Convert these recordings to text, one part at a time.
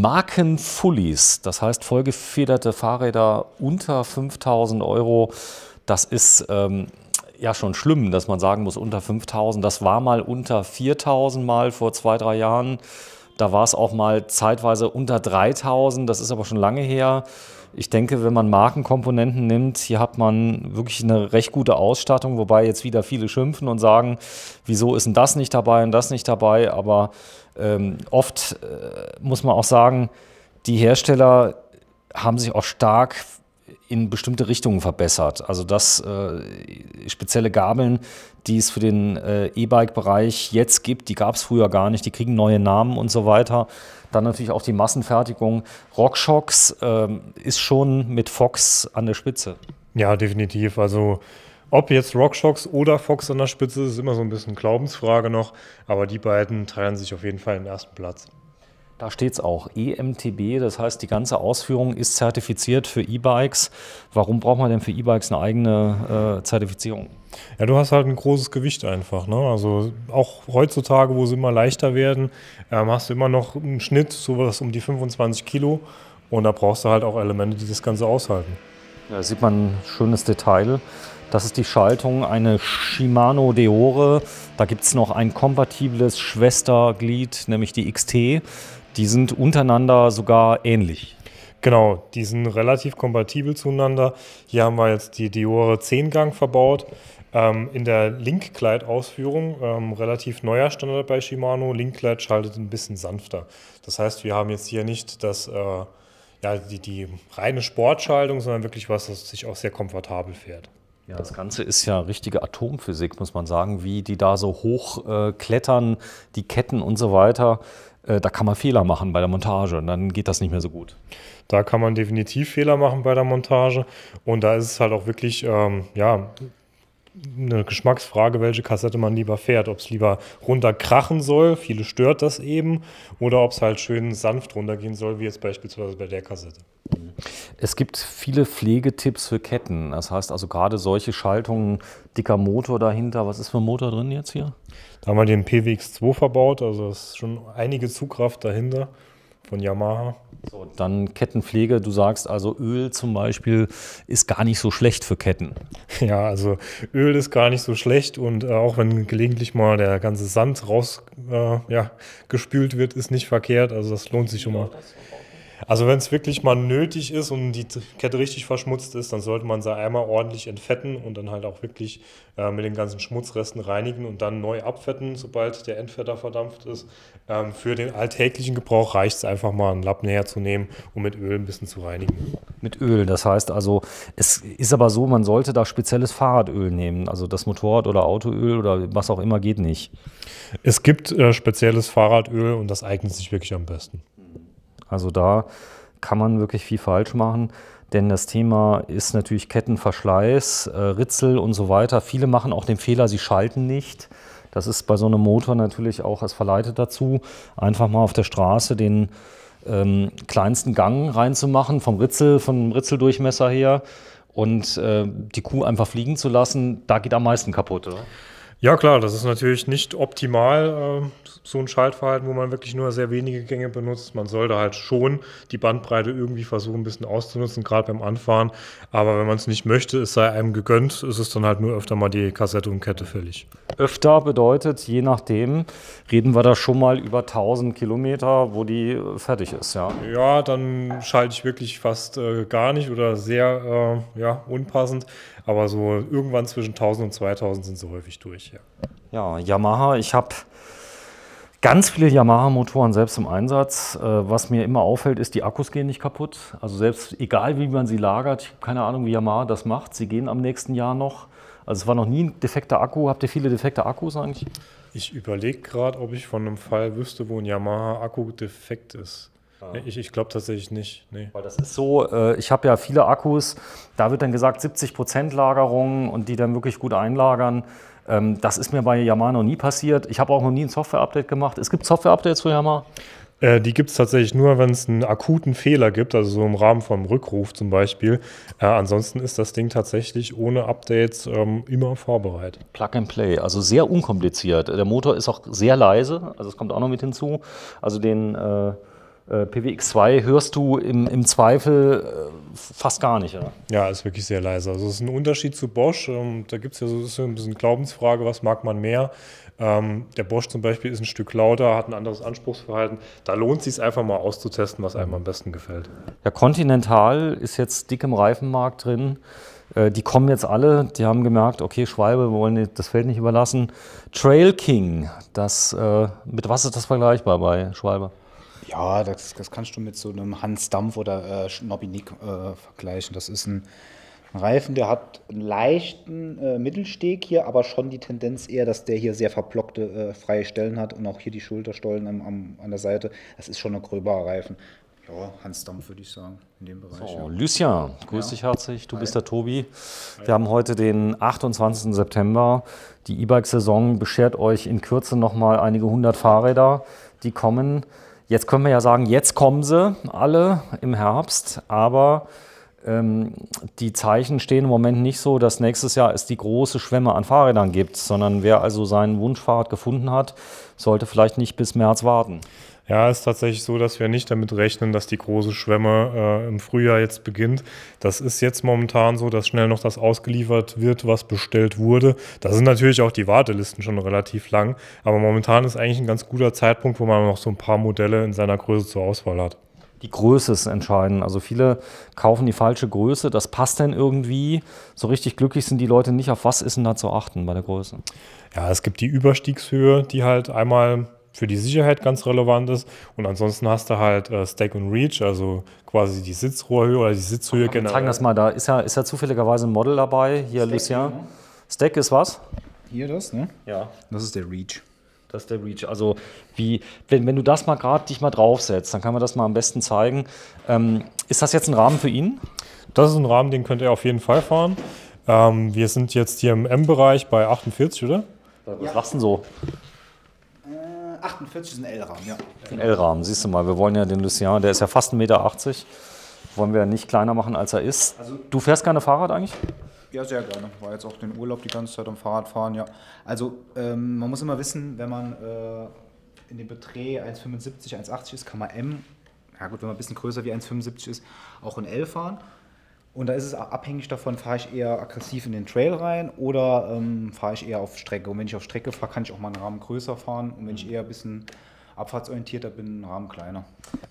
Markenfullies, das heißt vollgefederte Fahrräder unter 5000 Euro. Das ist ähm, ja schon schlimm, dass man sagen muss, unter 5000. Das war mal unter 4000 mal vor zwei, drei Jahren. Da war es auch mal zeitweise unter 3000. Das ist aber schon lange her. Ich denke, wenn man Markenkomponenten nimmt, hier hat man wirklich eine recht gute Ausstattung, wobei jetzt wieder viele schimpfen und sagen, wieso ist denn das nicht dabei und das nicht dabei. Aber ähm, oft äh, muss man auch sagen, die Hersteller haben sich auch stark in bestimmte Richtungen verbessert. Also dass äh, spezielle Gabeln, die es für den äh, E-Bike-Bereich jetzt gibt, die gab es früher gar nicht, die kriegen neue Namen und so weiter. Dann natürlich auch die Massenfertigung. RockShox äh, ist schon mit Fox an der Spitze. Ja, definitiv. Also ob jetzt RockShox oder Fox an der Spitze ist immer so ein bisschen Glaubensfrage noch, aber die beiden teilen sich auf jeden Fall den ersten Platz. Da steht es auch, EMTB, das heißt, die ganze Ausführung ist zertifiziert für E-Bikes. Warum braucht man denn für E-Bikes eine eigene äh, Zertifizierung? Ja, du hast halt ein großes Gewicht einfach. Ne? Also auch heutzutage, wo sie immer leichter werden, ähm, hast du immer noch einen Schnitt, sowas um die 25 Kilo. Und da brauchst du halt auch Elemente, die das Ganze aushalten. Ja, da sieht man ein schönes Detail. Das ist die Schaltung, eine Shimano Deore. Da gibt es noch ein kompatibles Schwesterglied, nämlich die XT. Die sind untereinander sogar ähnlich. Genau, die sind relativ kompatibel zueinander. Hier haben wir jetzt die Diore 10-Gang verbaut. Ähm, in der Link-Glide-Ausführung, ähm, relativ neuer Standard bei Shimano, Link-Glide schaltet ein bisschen sanfter. Das heißt, wir haben jetzt hier nicht das, äh, ja, die, die reine Sportschaltung, sondern wirklich was, das sich auch sehr komfortabel fährt. Ja, das Ganze ist ja richtige Atomphysik, muss man sagen, wie die da so hoch äh, klettern, die Ketten und so weiter. Äh, da kann man Fehler machen bei der Montage und dann geht das nicht mehr so gut. Da kann man definitiv Fehler machen bei der Montage und da ist es halt auch wirklich, ähm, ja, eine Geschmacksfrage, welche Kassette man lieber fährt. Ob es lieber runterkrachen soll, viele stört das eben, oder ob es halt schön sanft runtergehen soll, wie jetzt beispielsweise bei der Kassette. Es gibt viele Pflegetipps für Ketten. Das heißt also gerade solche Schaltungen, dicker Motor dahinter. Was ist für ein Motor drin jetzt hier? Da haben wir den PWX2 verbaut, also ist schon einige Zugkraft dahinter von Yamaha. So, dann Kettenpflege. Du sagst also, Öl zum Beispiel ist gar nicht so schlecht für Ketten. Ja, also Öl ist gar nicht so schlecht und äh, auch wenn gelegentlich mal der ganze Sand rausgespült äh, ja, wird, ist nicht verkehrt. Also das lohnt sich schon mal. Also wenn es wirklich mal nötig ist und die Kette richtig verschmutzt ist, dann sollte man sie einmal ordentlich entfetten und dann halt auch wirklich äh, mit den ganzen Schmutzresten reinigen und dann neu abfetten, sobald der Entfetter verdampft ist. Ähm, für den alltäglichen Gebrauch reicht es einfach mal, einen Lappen herzunehmen und mit Öl ein bisschen zu reinigen. Mit Öl, das heißt also, es ist aber so, man sollte da spezielles Fahrradöl nehmen. Also das Motorrad- oder Autoöl oder was auch immer geht nicht. Es gibt äh, spezielles Fahrradöl und das eignet sich wirklich am besten. Also da kann man wirklich viel falsch machen, denn das Thema ist natürlich Kettenverschleiß, äh, Ritzel und so weiter. Viele machen auch den Fehler, sie schalten nicht. Das ist bei so einem Motor natürlich auch, es verleitet dazu, einfach mal auf der Straße den ähm, kleinsten Gang reinzumachen, vom Ritzel, vom Ritzeldurchmesser her und äh, die Kuh einfach fliegen zu lassen. Da geht am meisten kaputt, oder? Ja, klar, das ist natürlich nicht optimal, äh, so ein Schaltverhalten, wo man wirklich nur sehr wenige Gänge benutzt. Man sollte halt schon die Bandbreite irgendwie versuchen, ein bisschen auszunutzen, gerade beim Anfahren. Aber wenn man es nicht möchte, es sei einem gegönnt, ist es dann halt nur öfter mal die Kassette und Kette fällig. Öfter bedeutet, je nachdem, reden wir da schon mal über 1000 Kilometer, wo die fertig ist, ja? Ja, dann schalte ich wirklich fast äh, gar nicht oder sehr äh, ja, unpassend. Aber so irgendwann zwischen 1000 und 2000 sind sie häufig durch, ja. Ja, Yamaha, ich habe ganz viele Yamaha-Motoren selbst im Einsatz. Äh, was mir immer auffällt, ist, die Akkus gehen nicht kaputt. Also selbst egal, wie man sie lagert, ich habe keine Ahnung, wie Yamaha das macht, sie gehen am nächsten Jahr noch. Also es war noch nie ein defekter Akku. Habt ihr viele defekte Akkus eigentlich? Ich überlege gerade, ob ich von einem Fall wüsste, wo ein Yamaha-Akku defekt ist. Ja. Ich, ich glaube tatsächlich nicht. Nee. Weil das ist so, äh, ich habe ja viele Akkus, da wird dann gesagt 70% Lagerung und die dann wirklich gut einlagern. Ähm, das ist mir bei Yamaha noch nie passiert. Ich habe auch noch nie ein Software-Update gemacht. Es gibt Software-Updates für Yamaha? Äh, die gibt es tatsächlich nur, wenn es einen akuten Fehler gibt, also so im Rahmen vom Rückruf zum Beispiel. Äh, ansonsten ist das Ding tatsächlich ohne Updates ähm, immer vorbereitet. Plug and Play, also sehr unkompliziert. Der Motor ist auch sehr leise, also es kommt auch noch mit hinzu. Also den äh, PWX2 hörst du im, im Zweifel äh, fast gar nicht, oder? Ja, ist wirklich sehr leise. Also es ist ein Unterschied zu Bosch. Ähm, da gibt es ja so, so ein bisschen Glaubensfrage, was mag man mehr? Ähm, der Bosch zum Beispiel ist ein Stück lauter, hat ein anderes Anspruchsverhalten. Da lohnt es sich einfach mal auszutesten, was einem am besten gefällt. Ja, Continental ist jetzt dick im Reifenmarkt drin. Äh, die kommen jetzt alle, die haben gemerkt, okay, Schwalbe, wir wollen das Feld nicht überlassen. Trail King, das, äh, mit was ist das vergleichbar bei Schwalbe? Ja, das, das kannst du mit so einem Hans Dampf oder äh, Schnobby Nick äh, vergleichen. Das ist ein Reifen, der hat einen leichten äh, Mittelsteg hier, aber schon die Tendenz eher, dass der hier sehr verblockte äh, freie Stellen hat und auch hier die Schulterstollen am, am, an der Seite. Das ist schon ein gröberer Reifen. Ja, Hans Dampf würde ich sagen, in dem Bereich. So, ja. Lucien, grüß ja. dich herzlich. Du Hi. bist der Tobi. Wir haben heute den 28. September. Die E-Bike-Saison beschert euch in Kürze nochmal einige hundert Fahrräder, die kommen. Jetzt können wir ja sagen, jetzt kommen sie alle im Herbst, aber ähm, die Zeichen stehen im Moment nicht so, dass nächstes Jahr es die große Schwemme an Fahrrädern gibt, sondern wer also sein Wunschfahrrad gefunden hat, sollte vielleicht nicht bis März warten. Ja, es ist tatsächlich so, dass wir nicht damit rechnen, dass die große Schwemme äh, im Frühjahr jetzt beginnt. Das ist jetzt momentan so, dass schnell noch das ausgeliefert wird, was bestellt wurde. Da sind natürlich auch die Wartelisten schon relativ lang, aber momentan ist eigentlich ein ganz guter Zeitpunkt, wo man noch so ein paar Modelle in seiner Größe zur Auswahl hat die Größe ist entscheidend. Also viele kaufen die falsche Größe, das passt dann irgendwie. So richtig glücklich sind die Leute nicht. Auf was ist denn da zu achten bei der Größe? Ja, es gibt die Überstiegshöhe, die halt einmal für die Sicherheit ganz relevant ist. Und ansonsten hast du halt äh, Stack und Reach, also quasi die Sitzrohrhöhe oder die Sitzhöhe generell. Wir zeigen das mal, da ist ja, ist ja zufälligerweise ein Model dabei. Hier, Stack, Lucien. Ne? Stack ist was? Hier das, ne? Ja. Das ist der Reach. Das ist der Reach. Also wie, wenn, wenn du das mal gerade dich mal draufsetzt, dann kann man das mal am besten zeigen. Ähm, ist das jetzt ein Rahmen für ihn? Das ist ein Rahmen, den könnt ihr auf jeden Fall fahren. Ähm, wir sind jetzt hier im M-Bereich bei 48, oder? Was ja. lachst du denn so? 48 ist ein L-Rahmen, ja. Ein L-Rahmen, siehst du mal. Wir wollen ja den Lucien, der ist ja fast 1,80 Meter. Wollen wir nicht kleiner machen, als er ist. Also, du fährst gerne Fahrrad eigentlich? Ja, sehr gerne. War jetzt auch den Urlaub die ganze Zeit am Fahrrad fahren, ja. Also ähm, man muss immer wissen, wenn man äh, in dem Beträ 1,75, 1,80 ist, kann man M, ja gut, wenn man ein bisschen größer wie 1,75 ist, auch in L fahren. Und da ist es abhängig davon, fahre ich eher aggressiv in den Trail rein oder ähm, fahre ich eher auf Strecke. Und wenn ich auf Strecke fahre, kann ich auch mal einen Rahmen größer fahren. Und wenn ich eher ein bisschen abfahrtsorientierter bin, einen Rahmen kleiner.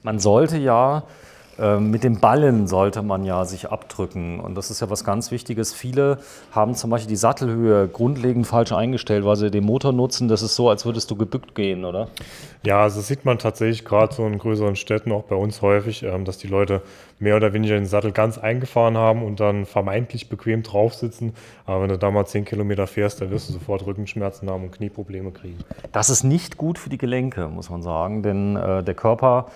Man sollte ja mit dem Ballen sollte man ja sich abdrücken. Und das ist ja was ganz Wichtiges. Viele haben zum Beispiel die Sattelhöhe grundlegend falsch eingestellt, weil sie den Motor nutzen. Das ist so, als würdest du gebückt gehen, oder? Ja, also das sieht man tatsächlich gerade so in größeren Städten, auch bei uns häufig, ähm, dass die Leute mehr oder weniger den Sattel ganz eingefahren haben und dann vermeintlich bequem drauf sitzen. Aber wenn du da mal 10 Kilometer fährst, dann wirst du sofort Rückenschmerzen haben und Knieprobleme kriegen. Das ist nicht gut für die Gelenke, muss man sagen, denn äh, der Körper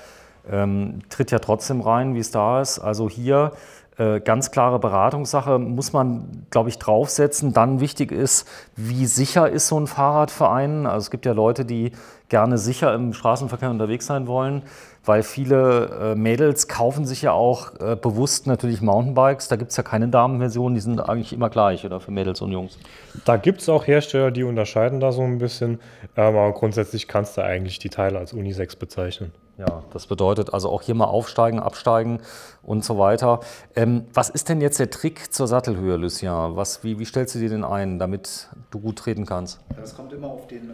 ähm, tritt ja trotzdem rein, wie es da ist. Also hier äh, ganz klare Beratungssache, muss man, glaube ich, draufsetzen. Dann wichtig ist, wie sicher ist so ein Fahrrad für einen? Also es gibt ja Leute, die gerne sicher im Straßenverkehr unterwegs sein wollen, weil viele äh, Mädels kaufen sich ja auch äh, bewusst natürlich Mountainbikes. Da gibt es ja keine Damenversion, die sind eigentlich immer gleich, oder für Mädels und Jungs. Da gibt es auch Hersteller, die unterscheiden da so ein bisschen, aber grundsätzlich kannst du eigentlich die Teile als Unisex bezeichnen. Ja, das bedeutet also auch hier mal aufsteigen, absteigen und so weiter. Ähm, was ist denn jetzt der Trick zur Sattelhöhe, Lucien? Was, wie, wie stellst du dir den ein, damit du gut treten kannst? Das kommt immer auf den, äh,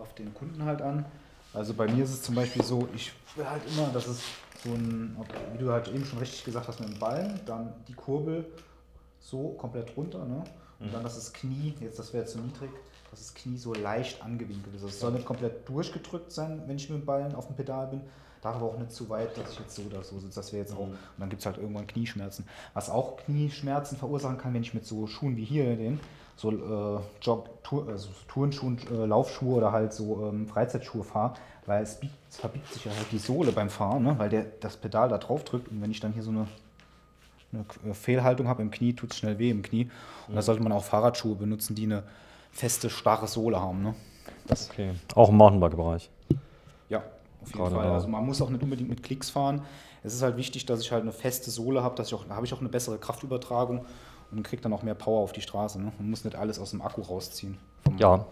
auf den Kunden halt an. Also bei mir ist es zum Beispiel so, ich will halt immer, dass es so ein, wie du halt eben schon richtig gesagt hast, mit dem Ballen, dann die Kurbel so komplett runter, ne? Und mhm. dann, dass das Knie, jetzt das wäre zu niedrig, dass das Knie so leicht angewinkelt ist. Also es soll nicht komplett durchgedrückt sein, wenn ich mit dem Ballen auf dem Pedal bin. Darf aber auch nicht zu weit, dass ich jetzt so oder so sitze. Das wäre jetzt auch. Mhm. Und dann gibt es halt irgendwann Knieschmerzen. Was auch Knieschmerzen verursachen kann, wenn ich mit so Schuhen wie hier den, so äh, Jog, Tour, also Turnschuhen, äh, Laufschuhe oder halt so ähm, Freizeitschuhe fahre, weil es, biegt, es, verbiegt sich ja halt die Sohle beim Fahren, ne? weil der das Pedal da drauf drückt und wenn ich dann hier so eine, eine Fehlhaltung habe im Knie, tut es schnell weh im Knie. Und mhm. da sollte man auch Fahrradschuhe benutzen, die eine feste, starre Sohle haben. Ne? Das okay. Auch im Mountainbike-Bereich. Ja, auf jeden Gerade Fall. Also man muss auch nicht unbedingt mit Klicks fahren. Es ist halt wichtig, dass ich halt eine feste Sohle habe, dass ich auch, habe ich auch eine bessere Kraftübertragung und kriege dann auch mehr Power auf die Straße. Ne? Man muss nicht alles aus dem Akku rausziehen Ja,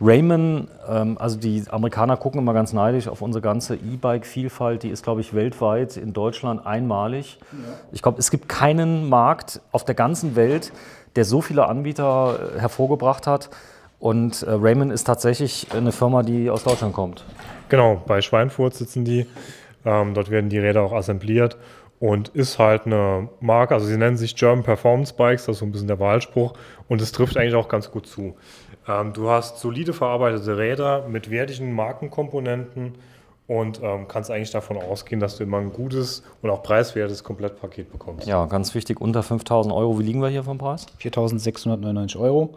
Raymond, ähm, also die Amerikaner gucken immer ganz neidisch auf unsere ganze E-Bike-Vielfalt. Die ist, glaube ich, weltweit in Deutschland einmalig. Ja. Ich glaube, es gibt keinen Markt auf der ganzen Welt, der so viele Anbieter äh, hervorgebracht hat. Und äh, Raymond ist tatsächlich eine Firma, die aus Deutschland kommt. Genau, bei Schweinfurt sitzen die. Ähm, dort werden die Räder auch assembliert und ist halt eine Marke, also sie nennen sich German Performance Bikes, das ist so ein bisschen der Wahlspruch und es trifft eigentlich auch ganz gut zu. Ähm, du hast solide verarbeitete Räder mit wertigen Markenkomponenten und ähm, kannst eigentlich davon ausgehen, dass du immer ein gutes und auch preiswertes Komplettpaket bekommst. Ja, ganz wichtig, unter 5000 Euro. Wie liegen wir hier vom Preis? 4699 Euro.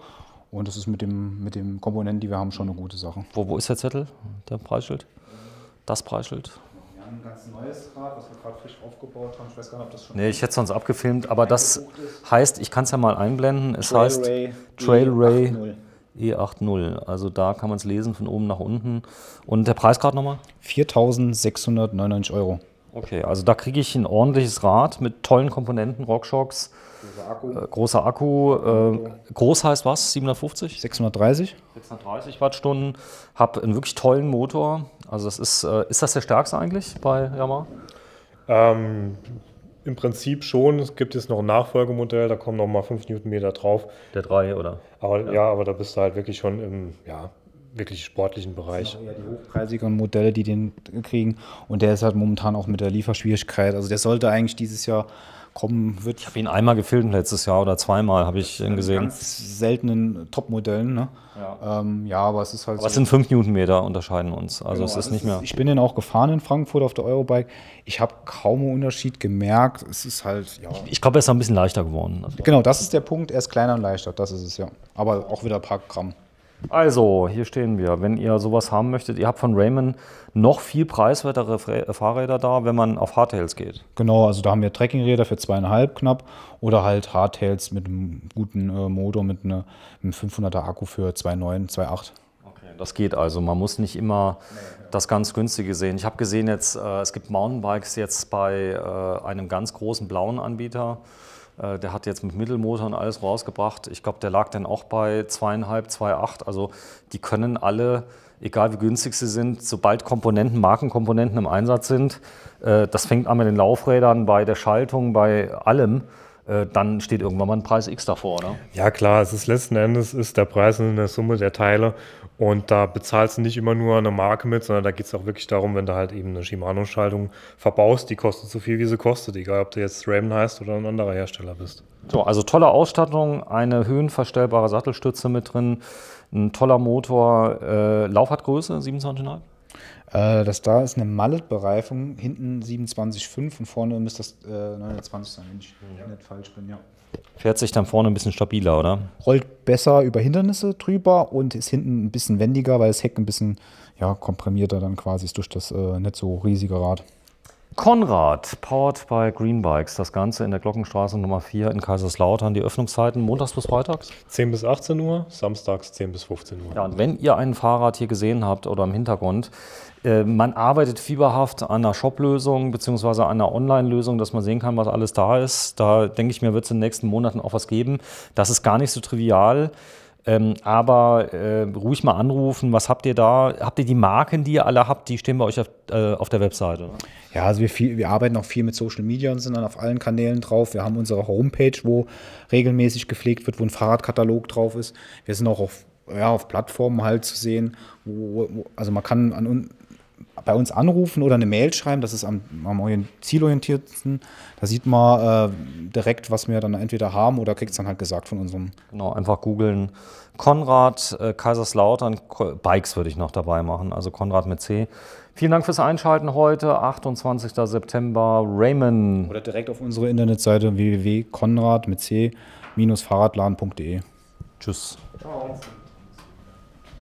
Und das ist mit dem, mit dem Komponenten, die wir haben, schon eine gute Sache. Wo, wo ist der Zettel, der Preisschild? Das Preisschild? Ein ganz neues Rad, was wir gerade frisch aufgebaut haben. Ich weiß gar nicht, ob das schon. Nee, ich hätte es sonst abgefilmt, aber das heißt, ich kann es ja mal einblenden. Es Trail heißt Ray Trailray E80. E80. Also da kann man es lesen von oben nach unten. Und der Preis gerade nochmal? 4699 Euro. Okay, also da kriege ich ein ordentliches Rad mit tollen Komponenten, Rockshocks, Großer Akku. äh, großer Akku. Äh, groß heißt was? 750? 630. 630 Wattstunden. Habe einen wirklich tollen Motor. Also das ist, äh, ist das der stärkste eigentlich bei Yamaha? Ähm, Im Prinzip schon. Es gibt jetzt noch ein Nachfolgemodell, da kommen noch mal 5 Newtonmeter drauf. Der 3 oder? Aber ja. aber da bist du halt wirklich schon im ja, wirklich sportlichen Bereich. Ja, die hochpreisigeren Modelle, die den kriegen. Und der ist halt momentan auch mit der Lieferschwierigkeit. Also der sollte eigentlich dieses Jahr kommen, wird Ich habe ihn einmal gefilmt letztes Jahr oder zweimal habe ich ihn gesehen. ganz seltenen Top-Modellen. Ne? Ja. Ähm, ja, aber es ist halt Aber es sind 5 Newtonmeter unterscheiden uns. Also es Genau, ist nicht mehr. Ich bin den auch gefahren in Frankfurt auf der Eurobike. Ich habe kaum einen Unterschied gemerkt. Es ist halt, ja. Ich glaube, er ist ein bisschen leichter geworden. Also, Genau, das ist der Punkt. Er ist kleiner und leichter. Das ist es, ja. Aber auch wieder ein paar Gramm. Also, hier stehen wir. Wenn ihr sowas haben möchtet, ihr habt von Raymond noch viel preiswertere Fra- Fahrräder da, wenn man auf Hardtails geht. Genau, also da haben wir Trekkingräder für zweieinhalb knapp oder halt Hardtails mit einem guten äh, Motor mit einer, einem 500er Akku für 2,9, 2,8. Okay, das geht also. Man muss nicht immer das ganz günstige sehen. Ich habe gesehen jetzt, äh, es gibt Mountainbikes jetzt bei äh, einem ganz großen blauen Anbieter. Äh, der hat jetzt mit Mittelmotor und alles rausgebracht. Ich glaube, der lag dann auch bei zweieinhalb, 2,8. Also die können alle, egal wie günstig sie sind, sobald Komponenten, Markenkomponenten im Einsatz sind, äh, das fängt an mit den Laufrädern, bei der Schaltung, bei allem, äh, dann steht irgendwann mal ein Preis X davor, oder? Ja klar, es ist letzten Endes ist der Preis eine Summe der Teile und da bezahlst du nicht immer nur eine Marke mit, sondern da geht es auch wirklich darum, wenn du halt eben eine Shimano-Schaltung verbaust, die kostet so viel, wie sie kostet, egal ob du jetzt Raven heißt oder ein anderer Hersteller bist. So, also tolle Ausstattung, eine höhenverstellbare Sattelstütze mit drin, ein toller Motor, äh, Laufradgröße 27,5. Äh, das da ist eine Mallet-Bereifung, hinten 27,5 und vorne müsste das äh, 920 sein, wenn ich nicht falsch bin, ja. Fährt sich dann vorne ein bisschen stabiler, oder? Rollt besser über Hindernisse drüber und ist hinten ein bisschen wendiger, weil das Heck ein bisschen ja, komprimierter dann quasi ist durch das äh, nicht so riesige Rad. Konrad, powered by Greenbikes. Das Ganze in der Glockenstraße Nummer 4 in Kaiserslautern. Die Öffnungszeiten montags bis freitags. 10 bis 18 Uhr, samstags 10 bis 15 Uhr. Ja, und wenn ihr ein Fahrrad hier gesehen habt oder im Hintergrund, äh, man arbeitet fieberhaft an einer Shop-Lösung beziehungsweise an einer Online-Lösung, dass man sehen kann, was alles da ist. Da denke ich mir, wird es in den nächsten Monaten auch was geben. Das ist gar nicht so trivial. Ähm, aber äh, ruhig mal anrufen, was habt ihr da? Habt ihr die Marken, die ihr alle habt, die stehen bei euch auf, äh, auf der Webseite? Ne? Ja, also wir, viel, wir arbeiten auch viel mit Social Media und sind dann auf allen Kanälen drauf. Wir haben unsere Homepage, wo regelmäßig gepflegt wird, wo ein Fahrradkatalog drauf ist. Wir sind auch auf, ja, auf Plattformen halt zu sehen, wo, wo, also man kann an, bei uns anrufen oder eine Mail schreiben, das ist am, am orient- zielorientiertsten. Da sieht man äh, direkt, was wir dann entweder haben oder kriegt es dann halt gesagt von unserem. Genau, einfach googeln. Konrad, äh, Kaiserslautern, Ko- Bikes würde ich noch dabei machen, also Konrad mit C. Vielen Dank fürs Einschalten heute, 28. September, Raymond. Oder direkt auf unsere Internetseite www.konrad mit C-fahrradladen.de. Tschüss. Ciao.